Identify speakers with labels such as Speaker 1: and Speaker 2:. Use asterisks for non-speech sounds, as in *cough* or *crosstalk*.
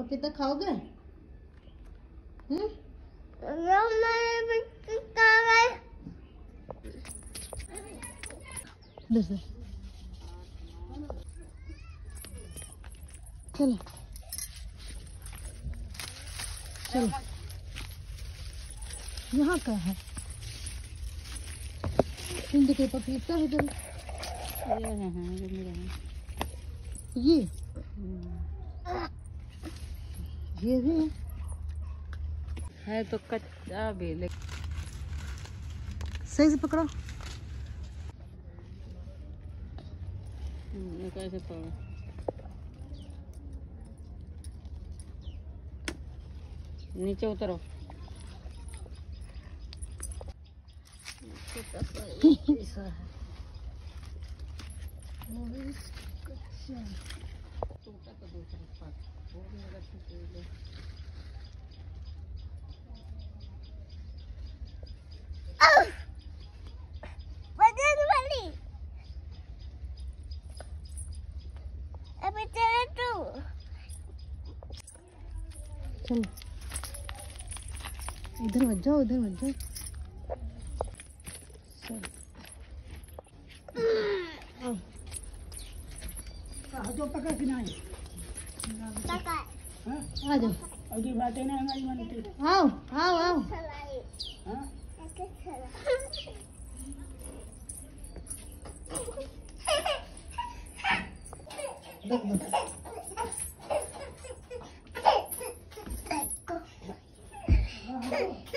Speaker 1: पपीता खाओगे? हम्म? चलो। चलो। यहाँ का है। हिंद के पपीता है इधर
Speaker 2: ये है हाँ, ये है।
Speaker 1: ये?
Speaker 2: हम्म।
Speaker 1: ये भी है।
Speaker 2: तो कच्चा भी लेकिन
Speaker 1: सही से पकड़ो।
Speaker 2: हम्म, कैसे पड़ा नीचे उतरो। *laughs*
Speaker 1: चलो। इधर मत जाओ इधर मत जाओ। चलो।
Speaker 3: पकड़ के नहीं
Speaker 1: आ जाओ।
Speaker 3: अभी बातें नहीं हमारी मानती
Speaker 1: आओ आओ आओ।
Speaker 3: हाँ?
Speaker 1: देख pink.